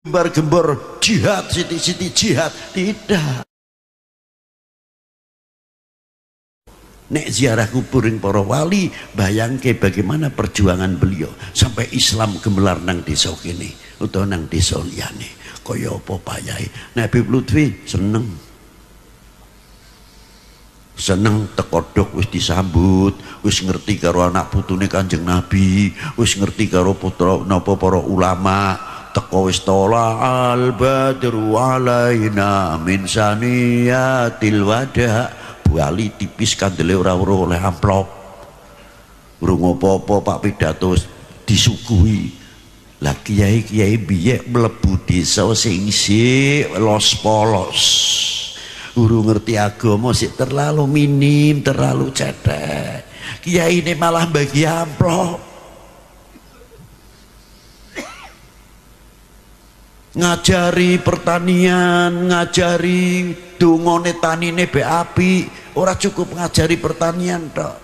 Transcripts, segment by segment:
gembar-gembor jihad siti-siti jihad. Tidak. Nek ziarah kuburing para wali bayangke bagaimana perjuangan beliau sampai Islam gemelar nang desa kene utawa nang desa liyane. Kaya apa payahe Nabi Lutfi seneng. Seneng tekodok wis disambut wis ngerti karo anak putune Kanjeng Nabi wis ngerti karo putra napa para ulama teko wis tola al badru alaina min saniyatil wada. Bali tipis kandele ora oleh amplop. Urung apa-apa Pak pidato disuguhi. Lah kiai kiai biye mlebu desa sing los polos. Urung ngerti agama sih terlalu minim terlalu cetek kiai ini malah bagi amplop ngajari pertanian ngajari dungone tanine be api ora cukup ngajari pertanian tok.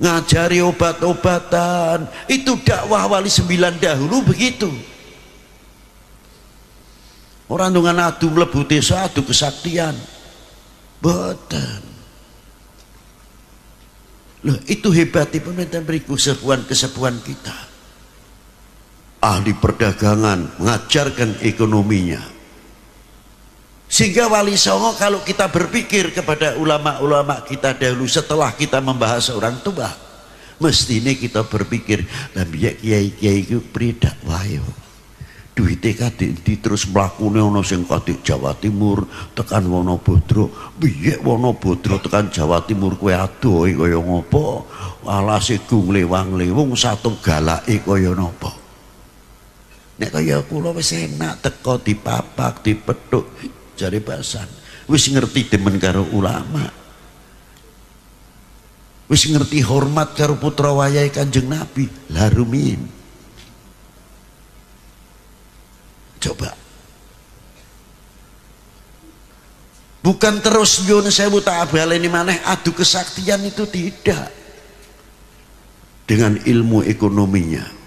Ngajari obat-obatan itu dakwah wali sembilan dahulu begitu. Orang dengan adu melebu desa adu kesaktian. Boten loh itu hebatnya pemerintah beriku kesepuan-kesepuan kita ahli perdagangan, mengajarkan ekonominya. Sehingga wali songo kalau kita berpikir kepada ulama-ulama kita dahulu setelah kita membahas orang tua, mesti ini kita berpikir, dan biar kiai-kiai itu beridak wayo. Duitnya kadek di terus melakukannya ono sing kadek Jawa Timur tekan Wonobodro, biar Wonobodro tekan Jawa Timur kue adoy kaya ngopo, alase gung lewang lewung satu galake kaya nopo nek kaya kula wis enak teko dipapak dipethuk jare basan wis ngerti demen karo ulama. Wis ngerti hormat karo putra wayahe Kanjeng Nabi. Larumin coba. Bukan terus nyun sewu tak ini maneh adu kesaktian itu tidak. Dengan ilmu ekonominya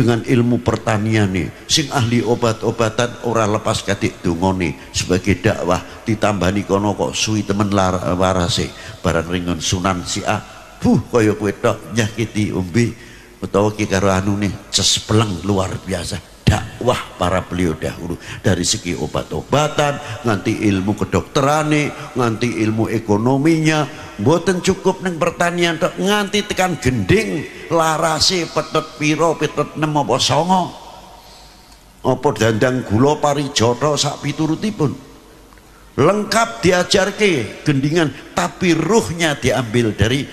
dengan ilmu pertanian nih sing ahli obat-obatan ora lepas katik dungoni sebagai dakwah ditambah kono kok suwi temen warase barang ringan sunan si a buh kaya kue tok nyakiti umbi. Utawa ki karo anu nih ces peleng luar biasa dakwah para beliau dahulu. Dari segi obat-obatan nganti ilmu kedokteran nganti ilmu ekonominya mboten cukup neng pertanian tok nganti tekan gending larase petet piro petet nem apa songo apa dandang gula parijoto sak piturutipun? Lengkap diajarke gendingan tapi ruhnya diambil dari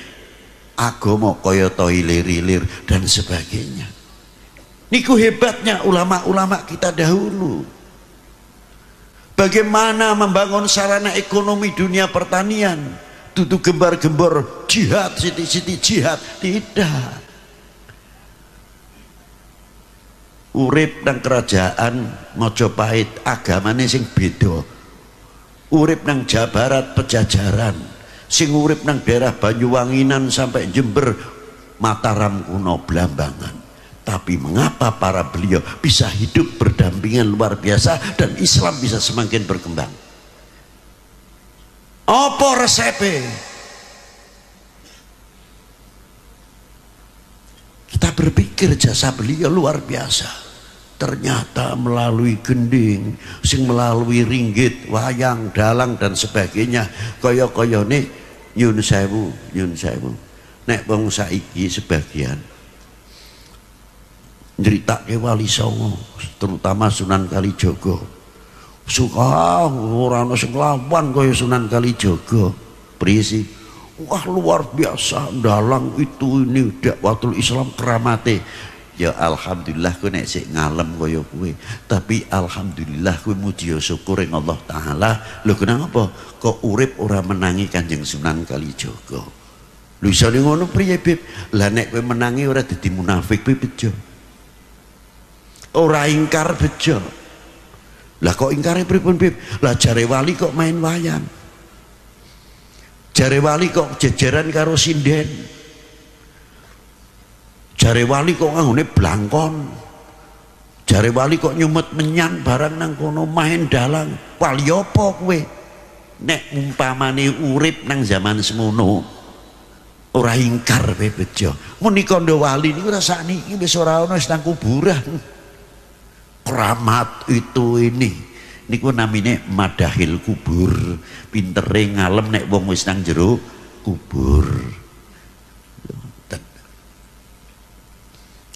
agama kaya ilir-ilir dan sebagainya Niku hebatnya ulama-ulama kita dahulu. Bagaimana membangun sarana ekonomi dunia pertanian. Tutu gembar-gembor jihad, siti-siti jihad. Tidak. Urip dan kerajaan Mojopahit agamanya sing beda. Urip nang Jawa Barat pejajaran. Sing urip nang daerah Banyuwanginan sampai Jember Mataram kuno Blambangan tapi mengapa para beliau bisa hidup berdampingan luar biasa dan Islam bisa semakin berkembang? Apa resepnya? Kita berpikir jasa beliau luar biasa. Ternyata melalui gending, sing melalui ringgit, wayang, dalang dan sebagainya. Kaya-kaya nih nyun sewu, nyun sewu. Nek wong saiki sebagian ke wali songo terutama Sunan Kalijogo suka orang sing lawan kaya Sunan Kalijogo berisi wah luar biasa dalang itu ini dakwatul Islam keramate ya alhamdulillah kowe nek sik ngalem kaya kowe tapi alhamdulillah kowe muji syukur ing Allah taala. Lho kenapa? Kok urip ora menangi Kanjeng Sunan Kalijogo lho iso ngono priye bib? Lah nek kowe menangi ora dadi munafik bejo ora ingkar bejo. Lah kok ingkare pripun Bib lah jare wali kok main wayang. Jare wali kok jejeran karo sinden. Jare wali kok nganggone blangkon. Jare wali kok nyumet menyan barang nang kono main dalang. Wali apa kowe? Nek umpamane urip nang zaman semono ora ingkar kowe bejo. Muni kondo wali niku rasa niki wis ora ana nang kuburan keramat itu ini. Niku namine madahil kubur. Pintere ngalem nek wong wis nang jero kubur.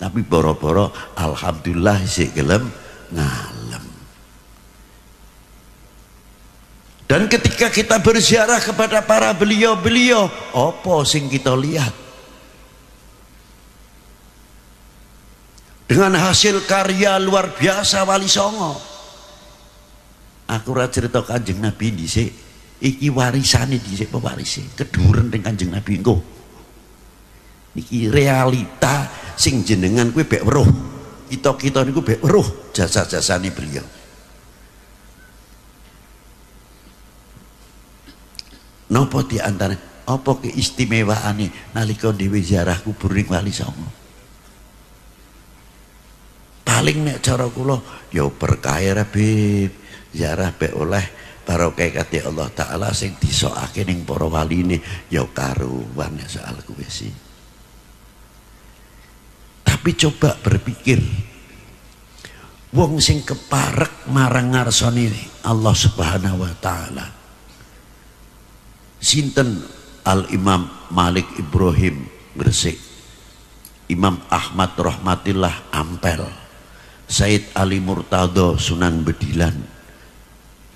Tapi boro-boro alhamdulillah sik gelem ngalem. Dan ketika kita berziarah kepada para beliau-beliau apa sing kita lihat dengan hasil karya luar biasa wali songo aku ora cerita kanjeng nabi dhisik iki warisane dhisik pewarise keduren dengan kanjeng nabi engko Niki realita sing jenengan kuwi bek weruh. Kita-kita niku bek weruh jasa-jasane beliau. Napa di antara apa keistimewaane nalika dhewe ziarah kubur ning Wali Songo? Paling nek cara kula ya berkah Bib. Ziarah bek oleh barokah kate Allah taala sing disokake ning para waline ya karuan soal kuwi sih. Tapi coba berpikir wong sing keparek marang ngarsane Allah Subhanahu wa taala. Sinten Al Imam Malik Ibrahim Gresik. Imam Ahmad Rahmatillah Ampel. Said Ali Murtado Sunan Bedilan.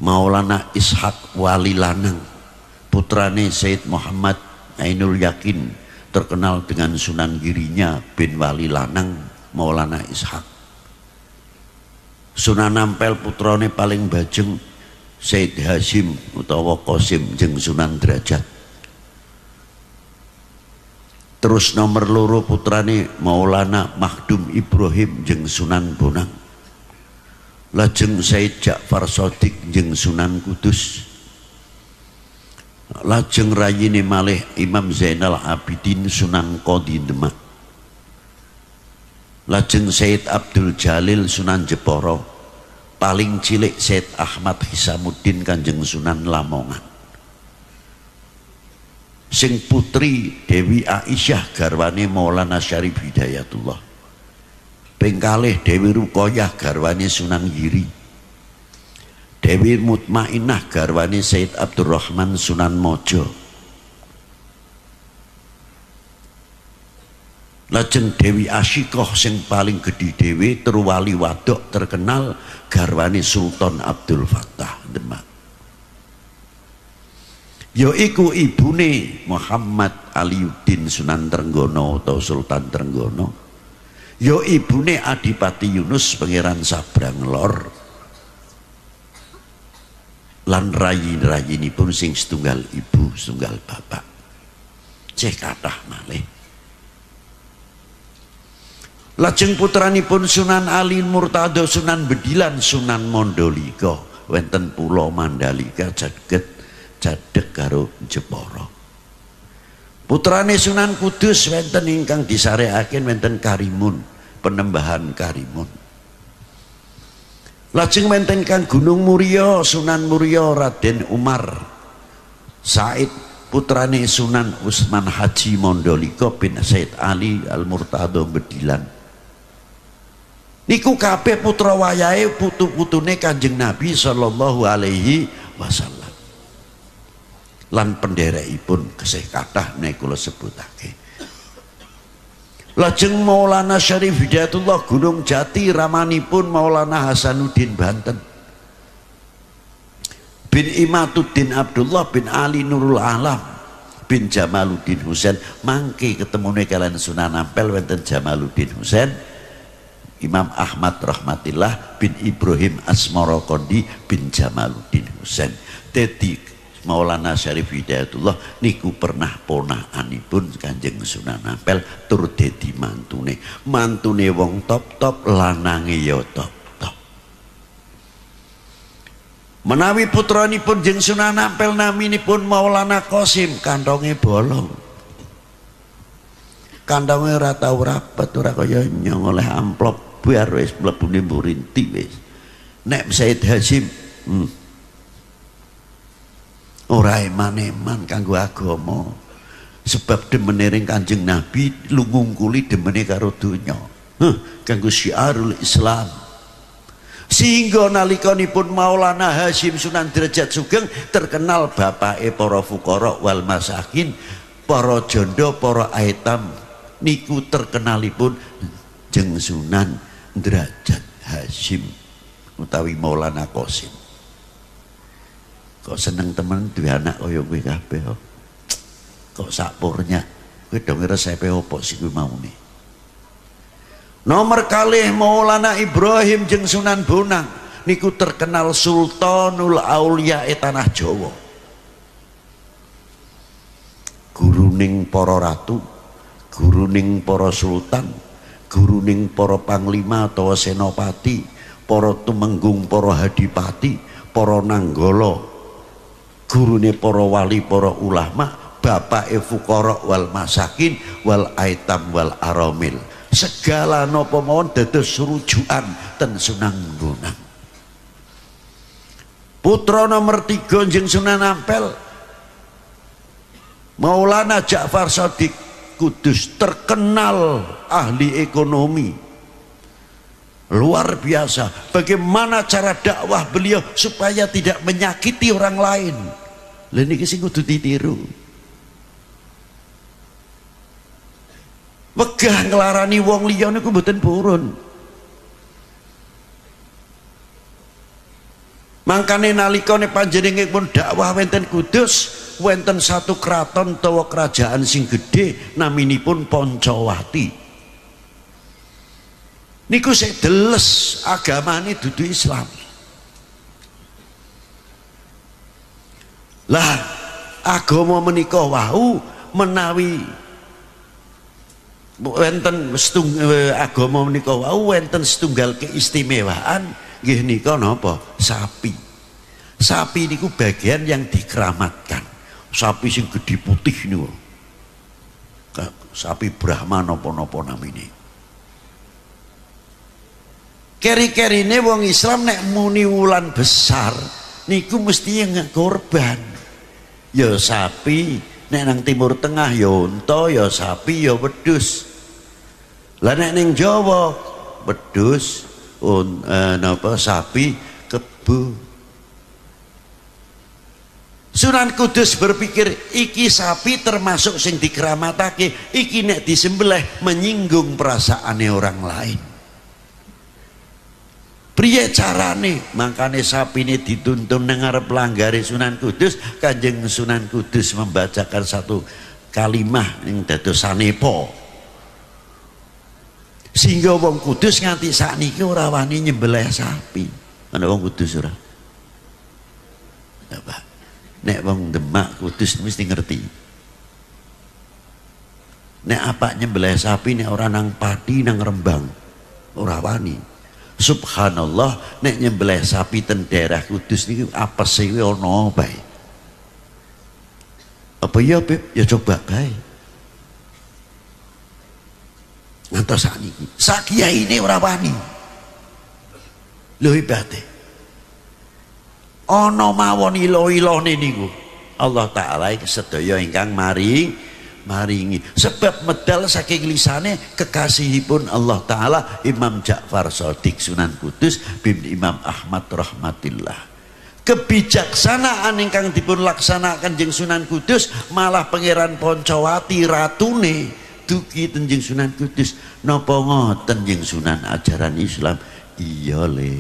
Maulana Ishak Wali Lanang. Putrane Said Muhammad Ainul Yakin terkenal dengan Sunan Girinya bin Wali Lanang Maulana Ishak Sunan Ampel putrane paling bajeng Said Hashim utawa Qasim jeng Sunan Derajat terus nomor loro putrane Maulana Makhdum Ibrahim jeng Sunan Bonang. Lajeng Said Ja'far Sodik jeng Sunan Kudus. Lajeng rayine malih Imam Zainal Abidin Sunan Qadi Demak. Lajeng Said Abdul Jalil Sunan Jeporo. Paling cilik Said Ahmad Hisamuddin Kanjeng Sunan Lamongan sing putri Dewi Aisyah garwane Maulana Syarif Hidayatullah. Pengkalih Dewi Rukoyah garwane Sunan Giri Dewi Mutmainah garwani Said Abdurrahman Sunan Mojo. Lajeng Dewi Asyikoh sing paling gede Dewi terwali wadok terkenal garwani Sultan Abdul Fattah Demak iku ibune Muhammad Aliuddin Sunan Trenggono atau Sultan Trenggono Yo ibune Adipati Yunus Pangeran Sabrang Lor. Lan rayi-rayi pun sing setunggal ibu setunggal bapak. Cek kathah malih. Lajeng putranipun Sunan Ali Murtado Sunan Bedilan Sunan Mondolika. Wenten pulau Mandalika jaget jadek karo Jepara putrane Sunan Kudus wenten ingkang disareaken wenten Karimun penembahan Karimun Lajeng mentengkan Gunung Muria, Sunan Muria Raden Umar Said putrane Sunan Usman Haji Mondoliko bin Said Ali Al Murtado Bedilan. Niku kabeh putra wayahe putu-putune Kanjeng Nabi sallallahu alaihi wasallam. Lan penderekipun kesih kathah nek kula sebutake. Lajeng Maulana Syarif Hidayatullah Gunung Jati ramanipun Maulana Hasanuddin Banten. Bin Imatuddin Abdullah bin Ali Nurul Alam bin Jamaluddin Husain. Mangke ketemune kalian Sunan Ampel wenten Jamaluddin Husain. Imam Ahmad Rahmatillah bin Ibrahim Asmara Kondi bin Jamaluddin Husain. Dadi Maulana Syarif Hidayatullah niku pernah ponakanipun Kanjeng Sunan Ampel tur dadi mantune. Mantune wong top-top lanange ya top-top. Menawi putranipun Jeng Sunan Ampel naminipun Maulana Qasim kantonge bolong. Kantonge ora tau rapet ora kaya nyong oleh amplop bubar wis mlebune murinti wis nek Said Hasim hmm. Ora eman-eman kanggo agama. Sebab demene ring Kanjeng Nabi lungungkuli demene karo donya. Huh, kanggo syiarul Islam. Sehingga nalikanipun Maulana Hashim Sunan Derajat Sugeng terkenal bapake para fuqara wal masakin para jondo para aitam niku terkenalipun jeng Sunan Derajat Hashim utawi Maulana Qasim kok seneng temen duwe anak kaya kowe kabeh kok kok sakpurnya? Kowe dong resepe opo sih kowe maune nomor kalih Maulana Ibrahim jeng Sunan Bonang niku terkenal Sultanul Aulia tanah Jawa. Guruning para ratu guruning para sultan guruning para panglima atau senopati para tumenggung para hadipati para nanggala gurune para wali para ulama bapak fuqara wal masakin wal aitam wal aramil. Segala napa mawon dados rujukan ten Sunan Bonang. Putra nomor tiga jeng Sunan Ampel Maulana Ja'far Sadiq Kudus terkenal ahli ekonomi luar biasa. Bagaimana cara dakwah beliau supaya tidak menyakiti orang lain? Lain ini sing kudu ditiru. Wegah ngelarani wong liya niku mboten purun. Mangkane nalikane panjenenganipun dakwah wenten Kudus wenten satu keraton utawa kerajaan sing gede naminipun Poncowati niku sik deles agamane dudu Islam. Lah agama menika wau menawi wenten setung, eh, agama menika wau wenten setunggal keistimewaan. Nggih nika napa? Sapi. Sapi niku bagian yang dikeramatkan. Sapi sing gede putih niku. Sapi Brahma napa-napa namine keri-kerine wong Islam nek muni wulan besar niku mesti yang korban. Ya sapi nek nang timur tengah ya unta ya sapi ya wedus lah nek ning Jawa wedus un, eh, napa sapi kebu Sunan Kudus berpikir iki sapi termasuk sing dikeramatake iki nek disembelih menyinggung perasaane orang lain Priye carane? Makane ini dituntun dengar pelanggar Sunan Kudus Kanjeng Sunan Kudus membacakan satu kalimah yang dados sanepo sehingga wong Kudus nganti sakniki ora wani nyembelih sapi. Ana wong Kudus ora? Apa nek wong Demak Kudus mesti ngerti. Nek apa nyembelih sapi nek orang nang padi nang Rembang ora wani Subhanallah nek nyembelih sapi ten daerah Kudus niki apa sih ono bae. Apa ya Beb? Ya coba bae. Ngantos. Sak kiai ini ora wani. Lho ibate. Ana mawon ilo-ilone niku. Allah taala sedaya ingkang maring maringi sebab medal saking lisane kekasihipun Allah taala Imam Ja'far Shadiq Sunan Kudus bin Imam Ahmad rahmatillah. Kebijaksanaan ingkang dipun laksanakan jeng Sunan Kudus malah pangeran Poncowati ratune duki tenjeng Sunan Kudus. Napa ngoten jeng Sunan ajaran Islam? Iya le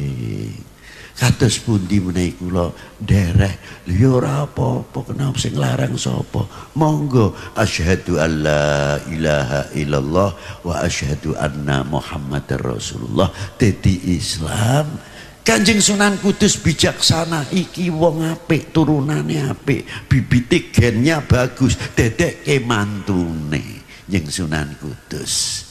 kados pundi menawi kula dereh? Lha ora apa-apa kenapa sing larang sapa? Monggo asyhadu alla ilaha illallah wa asyhadu anna muhammadar rasulullah. Dadi Islam Kanjeng Sunan Kudus bijaksana iki wong apik turunane apik bibite gennya bagus dedek kemantune Jeng Sunan Kudus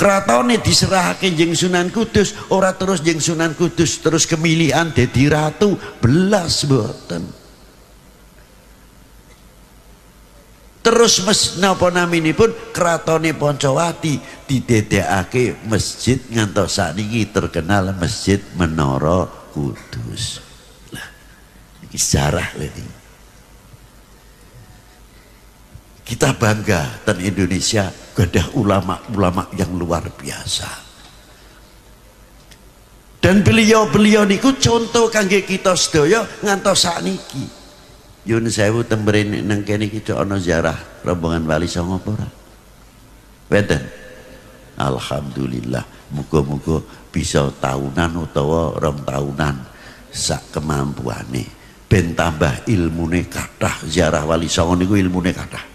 Kratone diserahake jeng Sunan Kudus, ora terus jeng Sunan Kudus terus kemilihan dadi ratu, belas boten. terus mes napa naminipun kratone Pancawati didedekake masjid ngantos sakniki terkenal Masjid Menara Kudus. Lah iki sejarah lho Kita bangga dan Indonesia gadah ulama-ulama yang luar biasa. Dan beliau-beliau niku contoh kangge kita sedaya ngantos sakniki. Yun sewu tembere nang kene iki ana ziarah rombongan wali songo apa ora? Weten. Alhamdulillah, muga-muga bisa tahunan utawa rong tahunan sak kemampuane ben tambah ilmune kathah ziarah wali songo niku ilmune kathah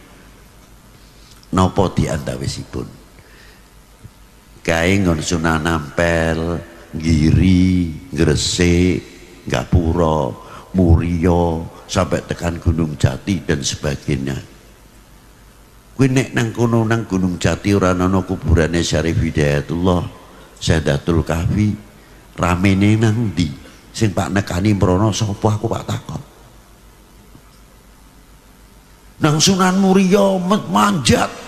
nopo diantawisipun? Kae ngon Sunan Ampel Giri Gresik Gapura Murio sampai tekan Gunung Jati dan sebagainya. Kuwi nek nang kono nang Gunung Jati ora ana kuburane Syarif Hidayatullah Sadatul Kahfi ramene nang ndi? Sing Pak nekani mrono sapa aku Pak takon nang Sunan Muria manjat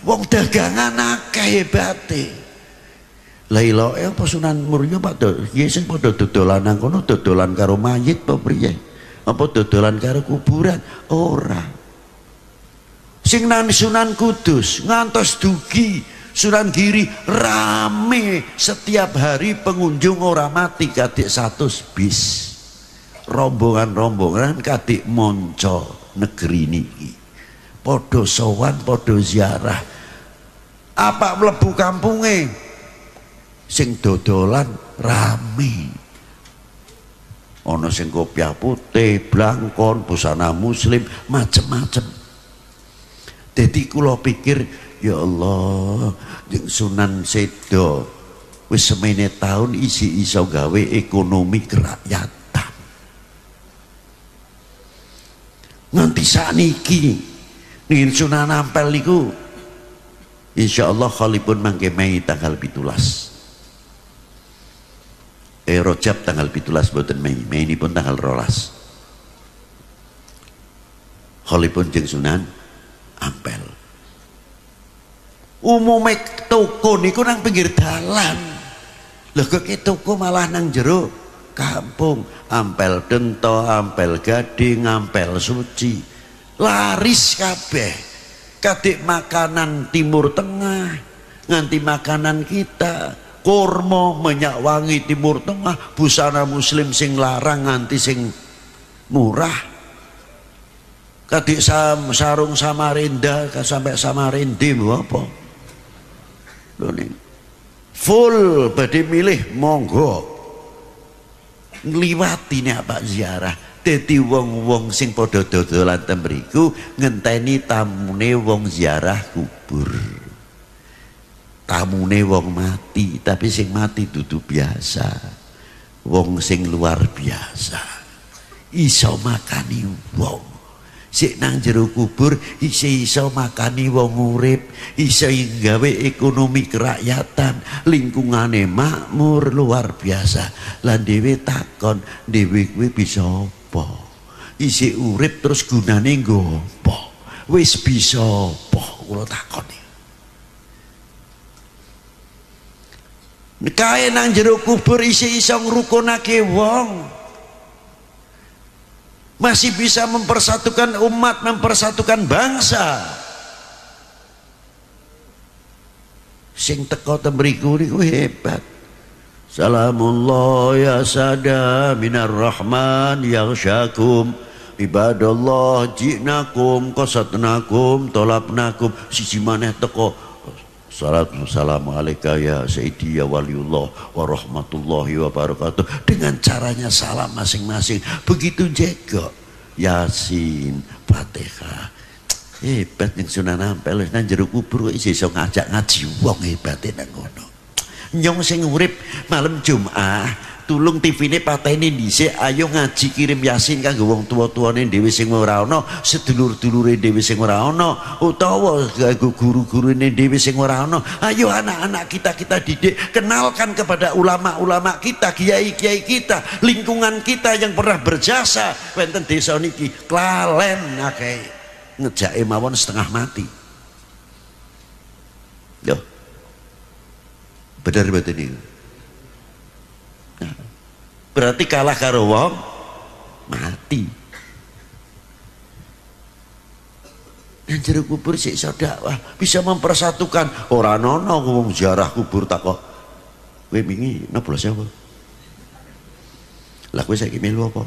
Wong dagangan akeh hebate. Lah iloke apa Sunan Muria Pak Do? Ya sing padha dodolan nang kono dodolan karo mayit apa priye? Apa dodolan karo kuburan? Ora. Sing nang Sunan Kudus ngantos dugi Sunan Giri rame setiap hari pengunjung ora mati kadik satu bis rombongan-rombongan kadik monco negeri niki. Podo sowan podo ziarah. Apa mlebu kampunge sing dodolan rame. Ana sing kopiah putih blangkon busana muslim macem-macem. Jadi kula pikir ya Allah yang Sunan Sedo wis semene tahun isi iso gawe ekonomi kerakyatan nganti niki nih Sunan Ampel niku Insya Allah khalipun mangke Mei tanggal pitulas. Eh Rojab tanggal pitulas buatan Mei. Mei ini pun tanggal rolas. Khalipun jeng Sunan Ampel. Umumnya toko niku nang pinggir dalan. Lho kok toko malah nang jero kampung. Ampel Dento, Ampel Gading, Ampel Suci. Laris kabeh. Kadik makanan timur tengah nganti makanan kita. Kurma minyak wangi timur tengah busana muslim sing larang nganti sing murah. Kadik sam, sarung samarinda sampai samarindi apa? Full badi milih monggo ngliwati nih Pak ziarah. Dadi wong-wong sing padha dodolan ten ngenteni tamune wong ziarah kubur. Tamune wong mati tapi sing mati dudu biasa. Wong sing luar biasa. Iso makani wong sik nang jero kubur iso iso makani wong urip iso gawe ekonomi kerakyatan lingkungane makmur luar biasa lan dhewe takon dhewe kuwi bisa apa? Isi urip terus gunane nggo apa? Wis bisa apa? Kula takoni. Kae nang jero kubur isi iso ngrukunake wong. Masih bisa mempersatukan umat, mempersatukan bangsa. Sing teko tembriku niku hebat. Salamullah ya sada minar rahman yaghsyakum ibadallah jinakum qasatnakum tolapnakum sisi maneh teko Salatu salamu alaika ya Sayyidi ya waliullah wa rahmatullahi wa barakatuh. Dengan caranya salam masing-masing. Begitu jaga Yasin Fatihah. Hebat yang Sunan Ampel. Nang jero kubur kok iso ngajak ngaji. Wong hebate nang ngono nyong sing urip malam Jumat tulung TV-ne pateni dhisik ayo ngaji kirim yasin kanggo wong tuwa-tuwane dhewe sing ora ana sedulur-dulure dhewe sing ora utawa kanggo guru-gurune dhewe sing ora ayo anak-anak kita kita didik kenalkan kepada ulama-ulama kita kiai-kiai kita lingkungan kita yang pernah berjasa. Wonten desa niki klalen akeh ngejake setengah mati. Yo bener betul ini nah, berarti kalah karo wong mati. Yang jeruk kubur sih dakwah bisa mempersatukan. Orang nono wong ziarah kubur tak kok. Kowe wingi napa siapa? Lah kowe saiki melu apa?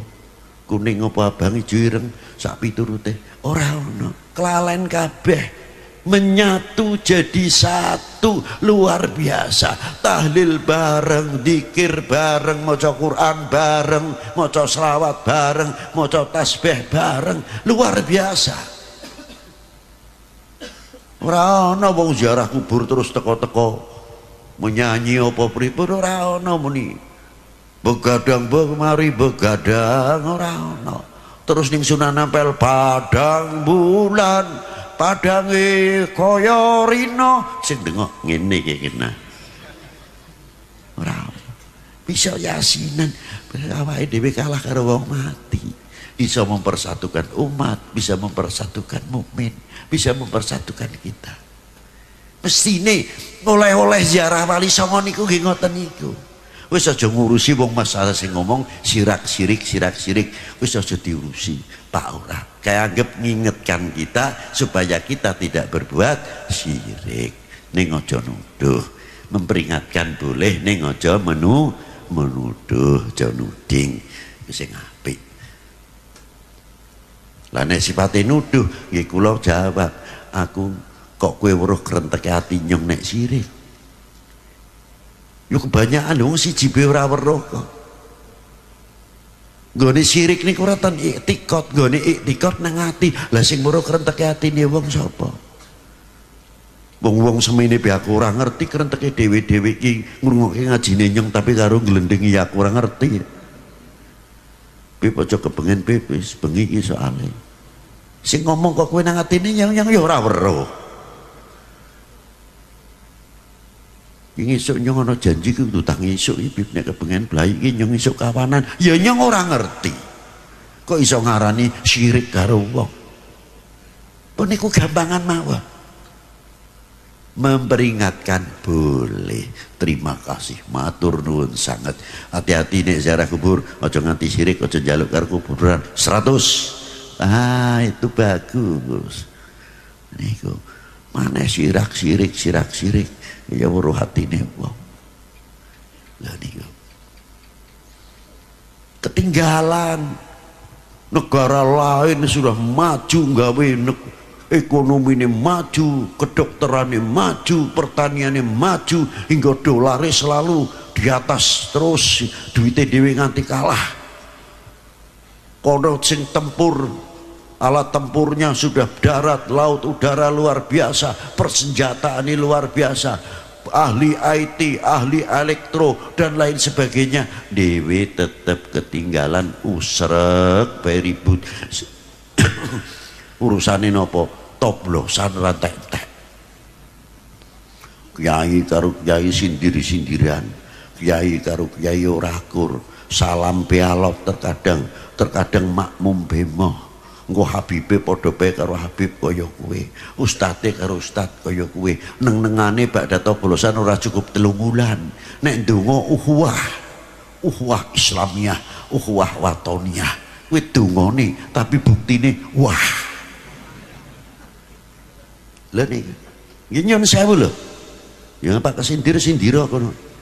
Kuning apa abang ijo ireng sak piturute. Ora ono kelalen kabeh menyatu jadi satu. Luar biasa. Tahlil bareng dikir bareng maca Quran bareng maca selawat bareng maca tasbih bareng. Luar biasa. Ora ana wong ziarah kubur terus teko-teko menyanyi apa pripun ora muni. Begadang mari begadang ora terus ning Sunan Ampel padang bulan padange kaya rina. Sing dengok ngene iki kena ora. Bisa yasinan. Awake dhewe kalah karo wong mati. Bisa mempersatukan umat bisa mempersatukan mukmin bisa mempersatukan kita. Mestine oleh-oleh ziarah wali songo niku nggih ngoten niku. Wis aja ngurusi wong masalah sing ngomong sirak sirik sirak sirik wis aja diurusi ora. Kayak anggap ngingetkan kita supaya kita tidak berbuat sirik ning aja nuduh. Memperingatkan boleh ning aja menu menuduh aja nuding. Sing apik. Lah nek nuduh nggih kula jawab aku kok kowe weruh krenteke ati nyong nek sirik Yo kebanyakan wong siji ora weruh kok. Gone sirik niku ora tan iktikot, gone iktikot nang ati. Lah sing weruh krenteke atine wong sapa? Wong-wong semene be aku ora ngerti krenteke dhewe-dhewe iki ngrungokke ngajine nyeng tapi karo nglendengi aku ora ngerti. Piye aja kepengen pipis, bengi iki soalé. Sing ngomong kok kowe nang atine nyeng-nyeng ya ora weruh. Iki isuk nyong janji ku utang isuk iki nek kepengen blai iki nyong kawanan. Ya nyong ora ngerti. Kok iso ngarani syirik karo wong. Puniku gampangan mawon. Memperingatkan boleh. Terima kasih. Matur nuwun sangat. Hati-hati nek ziarah kubur, aja nganti syirik, aja njaluk karo kuburan. 100. Ah, itu bagus. Niku. Mana sirak sirik sirak sirik. Ya weruh hatine wong lah niku ketinggalan. Negara lain sudah maju gawe ekonomi ini maju kedokteran ini maju pertanian ini maju hingga dolar selalu di atas terus duitnya dewi nganti kalah. Kono sing tempur alat tempurnya sudah darat, laut, udara luar biasa, persenjataan ini luar biasa, ahli IT, ahli elektro dan lain sebagainya. Dewi tetap ketinggalan usrek beribut. Ini apa? Toblosan rantai tek. Kiai karo kiai sindiri-sindiran, kiai karo kiai orakur, salam pialop terkadang, terkadang makmum bemoh engko habibe padha bae karo habib kaya kowe. Ustate karo ustad kaya kowe. Neng-nengane bakda bolosan ora cukup telung wulan. Nek ndonga uhwah uhwah islamiyah uhwah watoniyah kowe dongane tapi buktine wah. Lha niki nggih nyun sewu lho. Ya Pak kesindir-sindir kono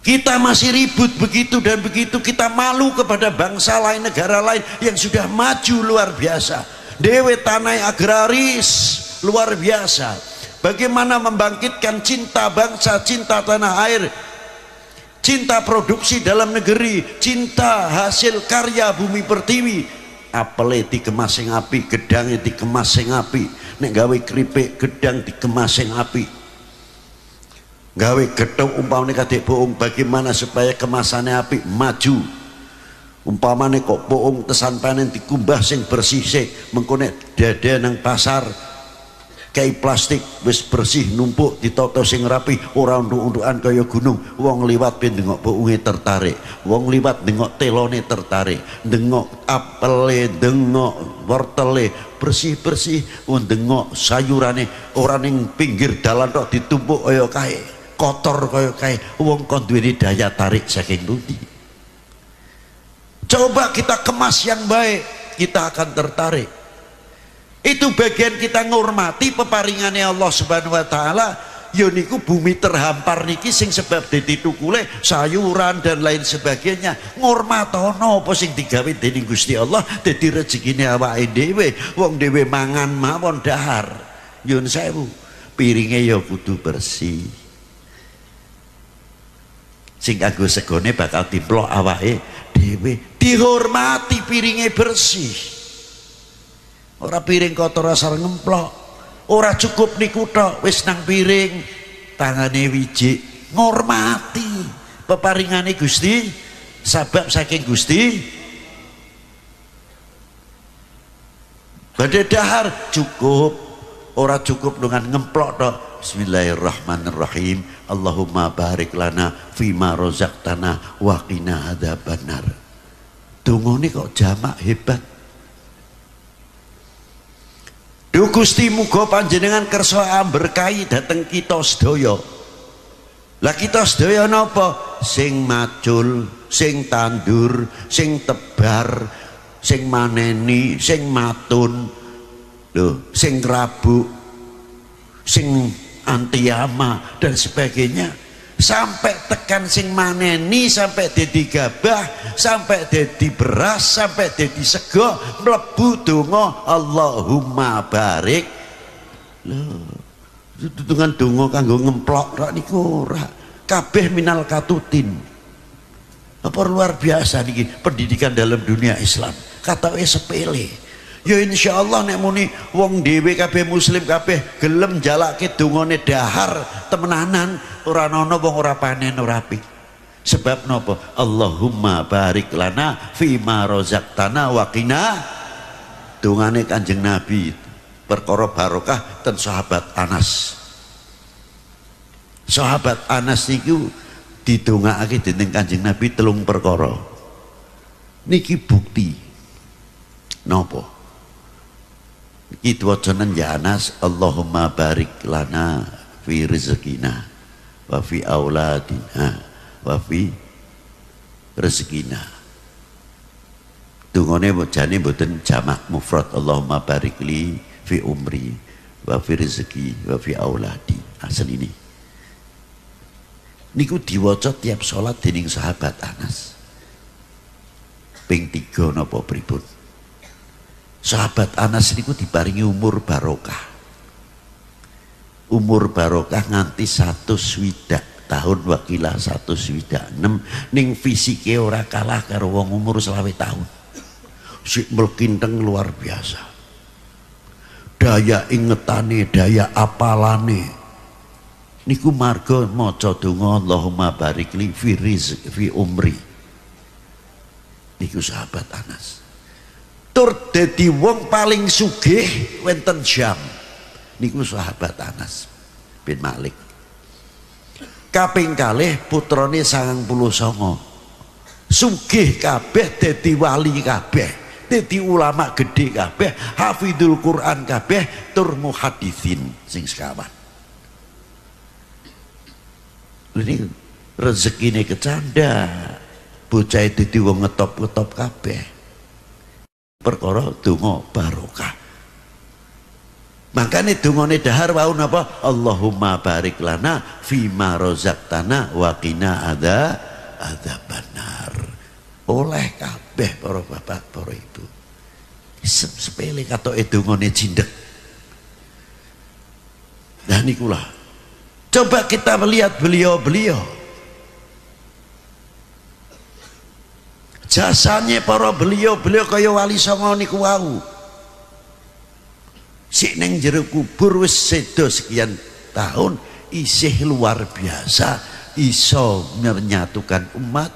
kita masih ribut begitu dan begitu. Kita malu kepada bangsa lain negara lain yang sudah maju luar biasa. Dewe tanah agraris luar biasa. Bagaimana membangkitkan cinta bangsa cinta tanah air cinta produksi dalam negeri cinta hasil karya bumi pertiwi. Apel dikemas sing api gedang dikemas sing api. Nek gawe keripik gedang sing api gawe gedung umpamane kadek bohong bagaimana supaya kemasannya api maju? Umpamane kok bohong tesan panen dikumbah sing bersih sih mengkonek dada nang pasar kayak plastik wis bersih numpuk ditata sing rapi ora unduk-undukan kaya gunung. Wong liwat ben ndengok buunge tertarik. Wong liwat ndengok telone tertarik. Ndengok apele ndengok wortele bersih-bersih wong ndengok sayurane ora ning pinggir dalan tok ditumpuk kaya kae kotor kaya kae. Wong kon daya tarik saking pundi? Coba kita kemas yang baik kita akan tertarik. Itu bagian kita ngurmati peparingannya Allah subhanahu wa ta'ala. Yoniku ya bumi terhampar niki sing sebab dadi tukule sayuran dan lain sebagainya. Ngurmatono apa sing digawe dening Gusti Allah dadi rezekine awake dhewe. Wong dhewe mangan mawon dahar. Yun sewu piringe ya kudu bersih sing kanggo segone bakal dimplok awake dhewe. Dihormati piringe bersih. Ora piring kotor asal ngemplok. Ora cukup niku tok wis nang piring. Tangane wiji ngormati peparingane Gusti sabab saking Gusti. Badhe dahar cukup ora cukup dengan ngemplok tok. Bismillahirrahmanirrahim Allahumma barik lana fima rozaqtana wa qina adzabannar Dungone kok jamak hebat Duh Gusti panjenengan kersa berkahi dateng kita sedaya. Lah kita sedaya napa? Sing macul, sing tandur, sing tebar, sing maneni, sing matun. Lho, sing rabuk, sing antiyama dan sebagainya. Sampai tekan sing maneni sampai dadi gabah sampai dadi beras sampai dadi sego mlebu donga Allahumma barik. Lho dengan donga kanggo ngemplok rak niku ora. Kabeh minal katutin. Apa luar biasa niki pendidikan dalam dunia Islam? Kata sepele ya insya Allah nek muni wong dhewe kabeh muslim kabeh gelem jalake dongane dahar temenanan ora ana wong ora panen ora api. Sebab napa? Allahumma barik lana fima razaqtana wa qina. Dongane Kanjeng Nabi perkara barokah ten sahabat Anas. Sahabat Anas niku didongakake dening Kanjeng Nabi telung perkara. Niki bukti napa Iki wacanan ya Anas. Allahumma barik lana fi rizkina wa fi auladina wa fi rezekina Tungone jane mboten jamak mufrad. Allahumma barik li fi umri wa fi rezeki wa fi auladi. Asal ini. Niku diwaca tiap salat dening sahabat Anas. Ping 3 napa pripun sahabat Anas niku diparingi umur barokah. Umur barokah nganti satu swidak tahun wakilah satu swidak enam ning fisike ora kalah karo wong umur selawe tahun. Si melkinteng luar biasa. Daya ingetane daya apalane. Niku marga maca donga Allahumma barik li fi rizq fi umri. Niku sahabat Anas tur dadi wong paling sugih wenten jam. Niku sahabat Anas bin Malik. Kaping kalih putrane 99 sugih kabeh dadi wali kabeh dadi ulama gede kabeh hafidul Quran kabeh tur muhaditsin sing sekawan. Ini rezekine kecanda. Bocah dadi wong ngetop-ngetop kabeh perkara donga barokah. Makanya dungane dahar wau napa? Allahumma barik lana fima rozaqtana wa qina ada ada benar oleh kabeh para bapak para ibu. Sepele kata edungane cindek dan ikulah coba kita melihat beliau-beliau jasanya para beliau-beliau kaya wali songo niku wau. Si neng jero kubur wis sedo sekian tahun isih luar biasa iso menyatukan umat.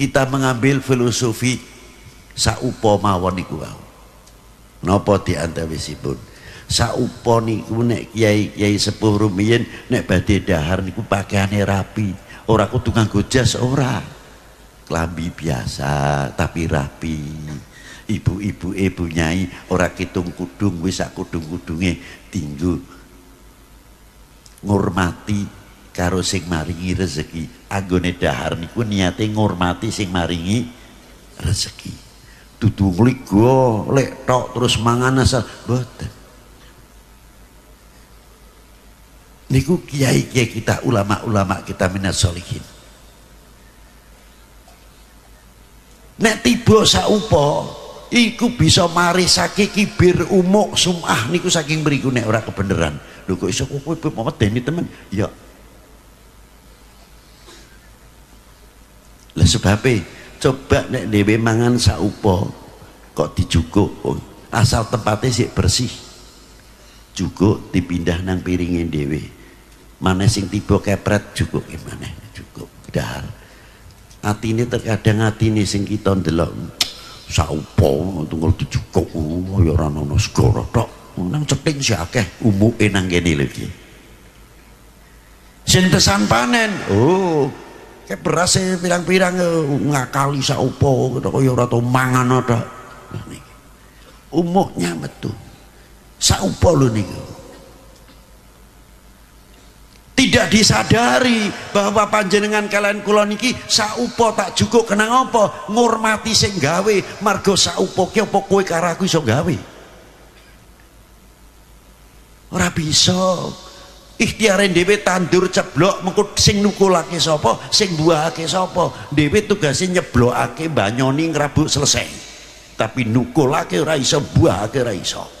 Kita mengambil filosofi saupo mawon niku wau. Napa diantawisipun saupo niku nek kiai-kiai sepuh rumiyin nek badhe dahar niku pakaiane rapi. Ora kudu nganggo jas ora klambi biasa tapi rapi. Ibu-ibu ibu nyai ora kitung kudung wis kudung-kudunge tinggu ngurmati karo sing maringi rezeki. Anggone dahar niku niate ngurmati sing maringi rezeki. Dudu ngligo lek tok terus mangan asal boten niku kiai-kiai kita ulama-ulama kita minas solihin nek tiba saupo iku bisa marisake kibir umuk sumah niku saking beriku nek ora kebenaran lho kok iso kowe medeni temen? Ya. Lah sebabnya coba nek dhewe mangan saupo kok dijukuk oh, asal tempatnya sih bersih. Jukuk dipindah nang piringin dhewe. Mana sing tiba kepret jukuk gimana jukuk dahar ini terkadang ini sing kita ndelok saupo tunggal dijukuk oh ya ora ono segara tok. Nang ceting si akeh umuke nang kene lho iki. Panen oh kayak beras pirang-pirang ngakali saupo kaya ora tau mangan tok. Umuknya metu. Saupo lho niku tidak disadari bahwa panjenengan kalian kula niki saupo tak cukup kenang apa ngurmati sing gawe margo saupo ki apa kowe karo iso gawe? Ora bisa. Ikhtiare dhewe tandur ceblok mengko sing nukulake sapa sing buahake sapa. Dhewe tugase nyeblokake banyoni ngrabuk selesai. Tapi nukulake ora iso buahake ora iso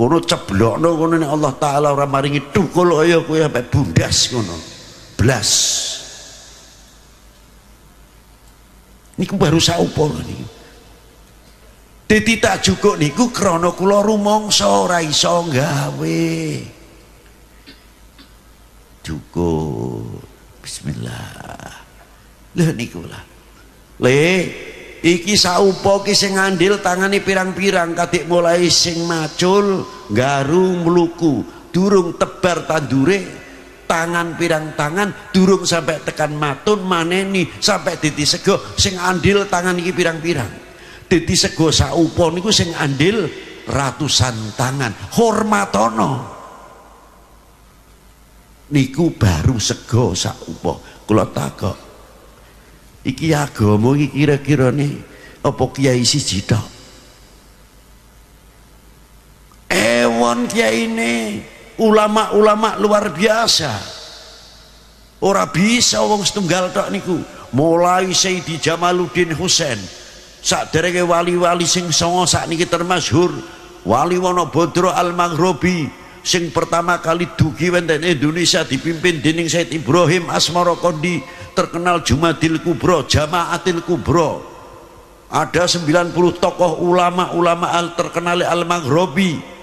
kono ceblokno kono nek Allah taala ora maringi tukul kaya kowe sampe bundas ngono. Blas. Niku baru saupo niku. Dadi tak jukuk niku krana kula rumangsa ora iso gawe cukup bismillah. Lha niku lah. Le iki saupo ki sing ngandil tangane pirang-pirang kadik mulai sing macul garu meluku durung tebar tandure tangan pirang tangan durung sampai tekan matun maneni sampai diti sego. Sing andil tangan iki pirang-pirang. Diti sego saupo niku sing andil ratusan tangan. Hormatono. Niku baru sego saupo kula takok iki agama iki kira-kira nih apa kiai siji tok? Ewon kiai ini ulama-ulama luar biasa. Ora bisa wong setunggal tok niku. Mulai Sayyidi Jamaluddin Husain saderenge wali-wali sing songo sakniki termasyhur wali Wonobodro Al-Maghribi sing pertama kali dugi wonten Indonesia dipimpin dening Said Ibrahim Asmara Kondi terkenal Jumadil Kubro Jamaatil Kubro. Ada 90 tokoh ulama-ulama al terkenal Al-Maghribi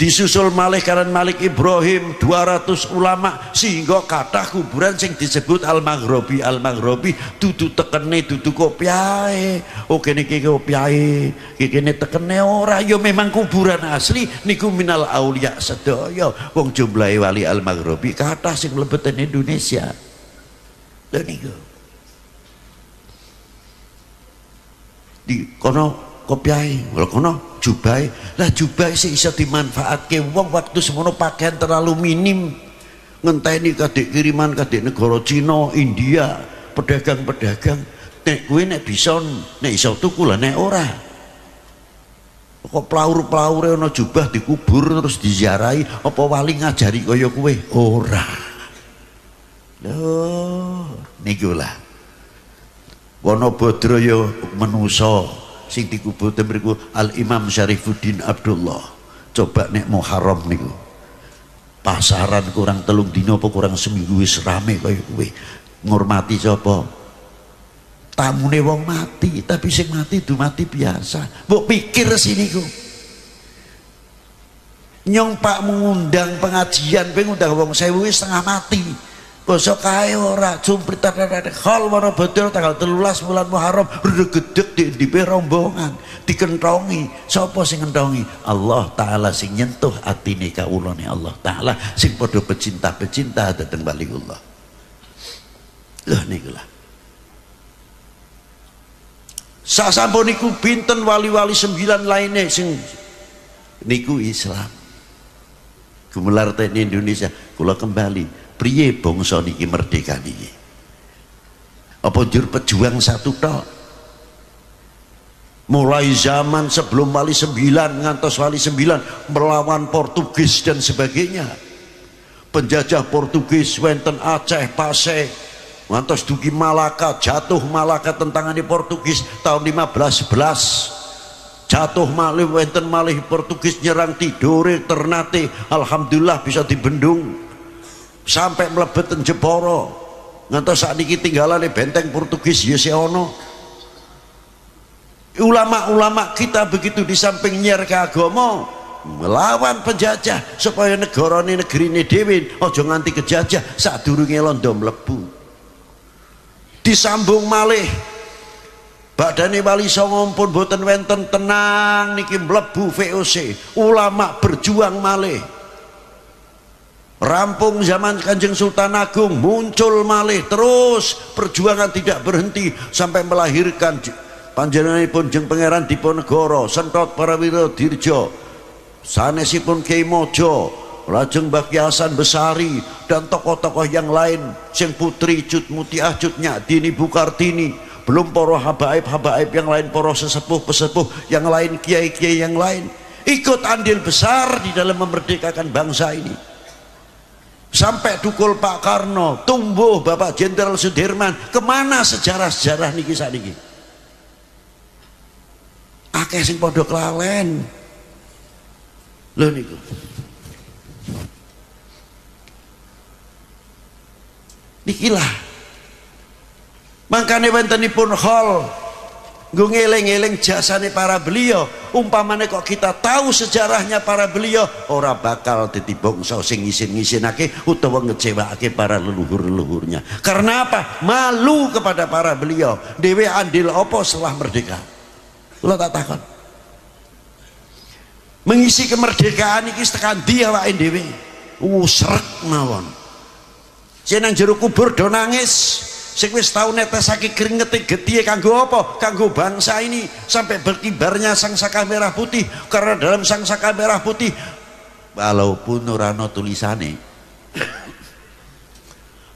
disusul Malik karan Malik Ibrahim 200 ulama sehingga kata kuburan sing disebut Al Maghribi Al Maghribi dudu tekene dudu kopiae oh kene iki kopiae iki kene tekene ora? Ya memang kuburan asli niku minal aulia sedaya. Wong jumlahe wali Al Maghribi kata sing mlebet Indonesia. Lha niku. Di kono kopiai lho kono jubai lah jubai sih bisa dimanfaatke. Wong waktu semono pakaian terlalu minim. Ngenteni kadik kiriman kadik negara Cina India pedagang-pedagang. Nek kowe nek bisa nek iso tuku lah nek ora. Kok plaur-plaure ana jubah dikubur terus diziarahi apa wali ngajari kaya kowe? Ora. Lho niku lah. Wonobodro ya menusa sing dikubur mriku Al Imam Syarifuddin Abdullah. Coba nek Muharram niku. Pasaran kurang telung dino apa kurang seminggu wis rame kaya kowe. Ngurmati sapa? Tamune wong mati tapi sing mati itu mati biasa. Mbok pikir sini ku. Nyong pak mengundang pengajian pengen undang wong sewu setengah mati basa kae ora? Jumprit khol wana betul tanggal telulas bulan Muharram gedek di di rombongan. Dikentongi. Sapa sing ngentongi? Allah taala sing nyentuh atine kawulane Allah taala sing padha pecinta-pecinta dateng Allah lho niku lah. Sasampun niku pinten wali-wali sembilan lainnya sing niku Islam. Gemelar TNI Indonesia. Kula kembali priye bangsa niki merdeka niki? Apa jur pejuang satu tok? Mulai zaman sebelum wali sembilan ngantos wali sembilan melawan Portugis dan sebagainya. Penjajah Portugis wenten Aceh Pasai ngantos dugi Malaka jatuh Malaka tentangani Portugis tahun 1511 jatuh malih wenten malih Portugis nyerang Tidore Ternate. Alhamdulillah bisa dibendung sampai mlebet Jeporo ngantos saat ini tinggalan benteng Portugis ya ono. Ulama-ulama kita begitu di samping nyer ke agama melawan penjajah supaya negara ini negeri ini dewi ojo nganti kejajah saat durungnya londo melebu disambung malih badane wali songo pun boten wenten tenang niki melebu VOC ulama berjuang malih rampung zaman kanjeng Sultan Agung muncul malih terus. Perjuangan tidak berhenti sampai melahirkan panjenenganipun jeng pangeran Diponegoro Sentot Parawiro Dirjo sanesipun Kiai Mojo lajeng Mbak Hasan Besari dan tokoh-tokoh yang lain sing putri Cut Mutiah Cut Dini Bukartini belum poro habaib-habaib yang lain poro sesepuh-pesepuh yang lain kiai-kiai yang lain ikut andil besar di dalam memerdekakan bangsa ini sampai dukul Pak Karno tumbuh Bapak Jenderal Sudirman. Ke mana sejarah-sejarah niki saat niki akeh sing podo kelalen. Lho niku. Nikilah. Makanya wontenipun hall gue ngeleng-ngeleng jasane para beliau. Umpamane kok kita tahu sejarahnya para beliau ora bakal dadi bangsa sing ngisin-ngisinake utawa ngecewake para leluhur-leluhurnya. Karena apa? Malu kepada para beliau. Dewe andil opo setelah merdeka? Lo tak takon? Mengisi kemerdekaan iki tekan dia awake dhewe? Usrek mawon. Jeneng jero kubur do nangis sing wis tau netesake keringet getih kanggo apa? Kanggo bangsa ini sampai berkibarnya sang saka merah putih karena dalam sang saka merah putih walaupun nurano tulisane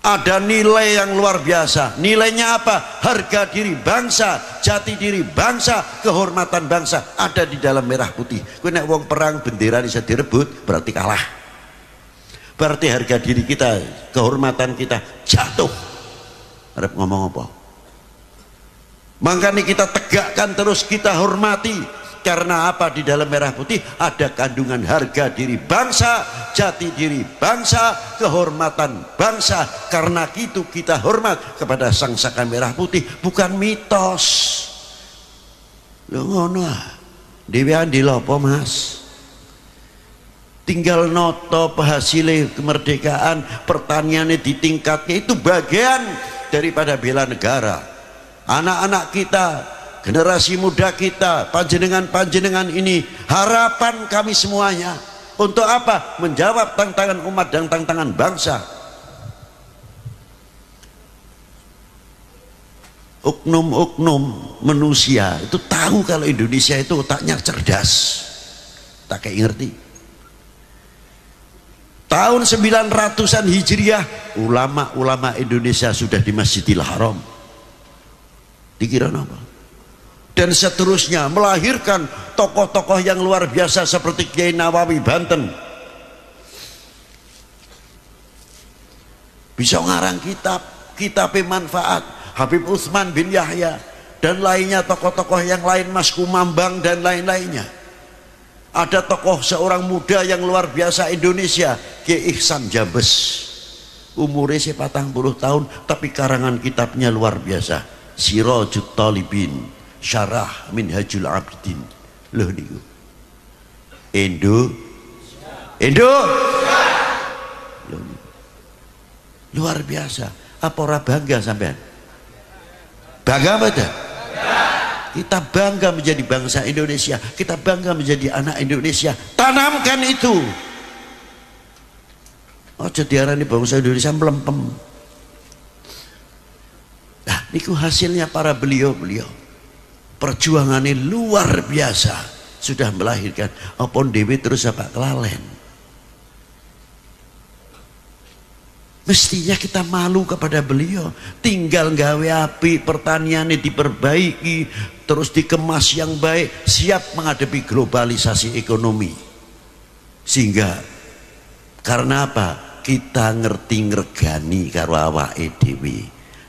ada nilai yang luar biasa. Nilainya apa? Harga diri bangsa jati diri bangsa kehormatan bangsa ada di dalam merah putih. Kowe nek wong perang bendera bisa direbut berarti kalah. Berarti harga diri kita kehormatan kita jatuh Arab ngomong apa? Makanya kita tegakkan terus kita hormati karena apa di dalam merah putih ada kandungan harga diri bangsa, jati diri bangsa, kehormatan bangsa. Karena itu kita hormat kepada sang saka merah putih bukan mitos. Lo ngono Dewi andil apa mas? Tinggal noto penghasil kemerdekaan pertaniannya ditingkatnya itu bagian daripada bela negara. Anak-anak kita generasi muda kita panjenengan-panjenengan ini harapan kami semuanya untuk apa? menjawab tantangan umat dan tantangan bangsa. Oknum-oknum manusia itu tahu kalau Indonesia itu otaknya cerdas. Tak kayak ngerti tahun 900-an Hijriah ulama-ulama Indonesia sudah di Masjidil Haram. Dikira apa? Dan seterusnya melahirkan tokoh-tokoh yang luar biasa seperti Kiai Nawawi Banten. Bisa ngarang kitab kitab manfaat Habib Utsman bin Yahya dan lainnya tokoh-tokoh yang lain Mas Kumambang dan lain-lainnya ada tokoh seorang muda yang luar biasa Indonesia Ki Ihsan Jabes umurnya patang puluh tahun tapi karangan kitabnya luar biasa. Sirajut Talibin Syarah Minhajul Abidin. Loh niku. Indo? Indo? Luar biasa. Apa ora bangga sampean? Bangga apa? Kita bangga menjadi bangsa Indonesia. Kita bangga menjadi anak Indonesia. Tanamkan itu. Oh diarani bangsa Indonesia melempem. Nah, niku hasilnya para beliau-beliau. Perjuangannya luar biasa. Sudah melahirkan. Opon Dewi terus apa kelalen. Mestinya kita malu kepada beliau. Tinggal gawe api, pertaniannya diperbaiki, terus dikemas yang baik, siap menghadapi globalisasi ekonomi. Sehingga karena apa? Kita ngerti ngergani karo awake dhewe.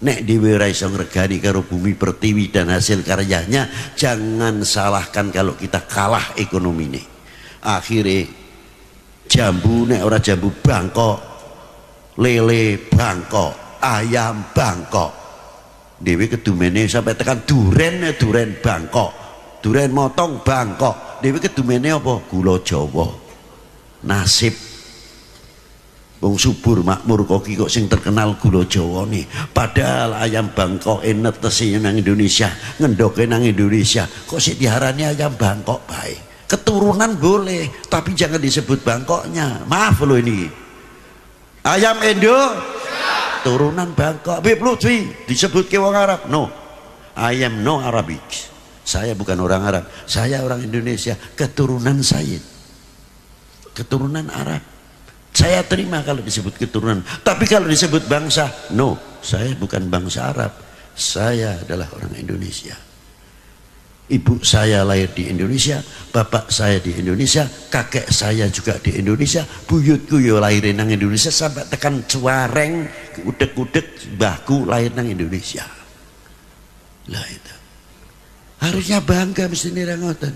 Nek dhewe ora iso ngregani karo bumi pertiwi dan hasil karyanya, jangan salahkan kalau kita kalah ekonomi ini. Akhirnya jambu nek ora jambu bangkok lele bangkok ayam bangkok dewi kedumene sampai tekan duren duren bangkok duren motong bangkok dewi kedumene apa gula jawa nasib Wong subur makmur koki kok sing terkenal gula Jawa nih. Padahal ayam Bangkok netesi nang Indonesia, ngendoke nang Indonesia. Kok sih diharani ayam Bangkok baik. Keturunan boleh, tapi jangan disebut Bangkoknya. Maaf loh ini ayam Indo turunan Bangkok. Bib Lutfi disebut ke wong Arab. No. I am no Arabic. Saya bukan orang Arab. Saya orang Indonesia. Keturunan Sayyid keturunan Arab. Saya terima kalau disebut keturunan. Tapi kalau disebut bangsa no. Saya bukan bangsa Arab. Saya adalah orang Indonesia Ibu saya lahir di Indonesia, bapak saya di Indonesia, kakek saya juga di Indonesia, buyutku yo lahir nang Indonesia sampai tekan cuareng, udek-udek bahku lahir nang Indonesia. Lah itu. Harusnya bangga mesti nira ngoten.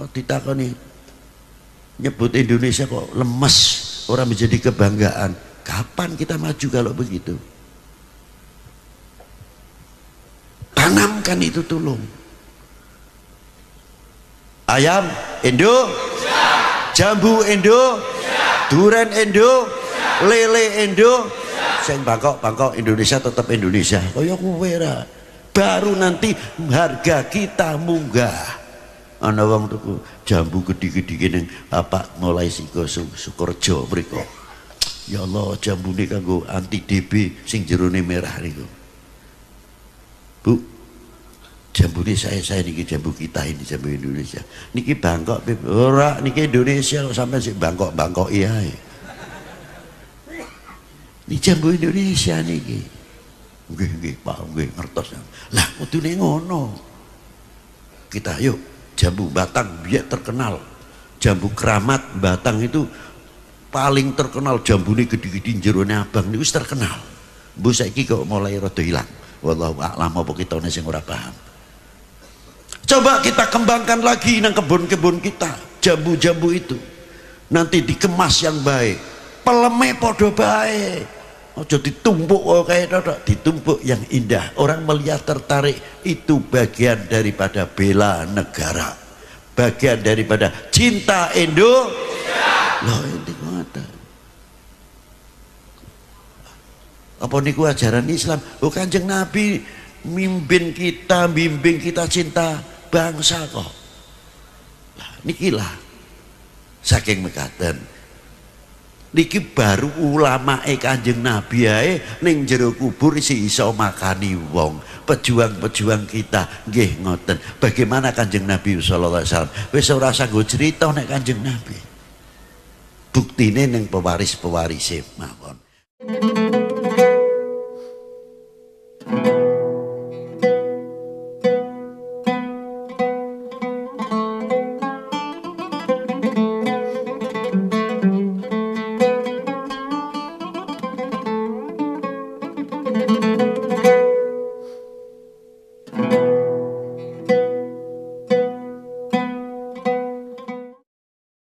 Kok ditakoni nyebut Indonesia kok lemes, orang menjadi kebanggaan. Kapan kita maju kalau begitu? Tanamkan itu tolong. Ayam Indo, jambu Indo, duren Indo, lele Indo, sing bangkok bangkok Indonesia tetap Indonesia. Kaya kowe Baru nanti harga kita munggah. Ana wong tuku jambu gede-gede ning apa mulai siko Sukorjo mriku. Ya Allah jambune kanggo anti DB sing jerone merah niku. Bu, jambu ini saya saya niki jambu kita ini jambu Indonesia. Niki Bangkok, ora niki Indonesia kok sampai sih Bangkok Bangkok iya. Ini jambu Indonesia niki. Nggih nggih Pak nggih ngertos. Lah kudune ngono. Kita yuk jambu Batang biar terkenal. Jambu keramat Batang itu paling terkenal jambu ini gede-gede jerone abang ini terkenal. Bu saiki kok mulai rada hilang wallahu a'lam apa kita sing ora paham coba kita kembangkan lagi nang kebun-kebun kita jambu-jambu itu. Nanti dikemas yang baik. Peleme podo baik ojo ditumpuk oh kayak dodok ditumpuk yang indah. Orang melihat tertarik itu bagian daripada bela negara. Bagian daripada cinta Indonesia. Loh ini apa niku ajaran Islam? Oh kanjeng Nabi mimpin kita bimbing kita cinta bangsa kok. Lah nikilah. Saking mekaten. Niki baru ulama e kanjeng Nabi ae ning jero kubur isi iso makani wong. Pejuang-pejuang kita nggih ngoten. Bagaimana kanjeng Nabi sallallahu alaihi wasallam? Wis ora sanggo cerita nek kanjeng Nabi. Buktine ning pewaris-pewarise mawon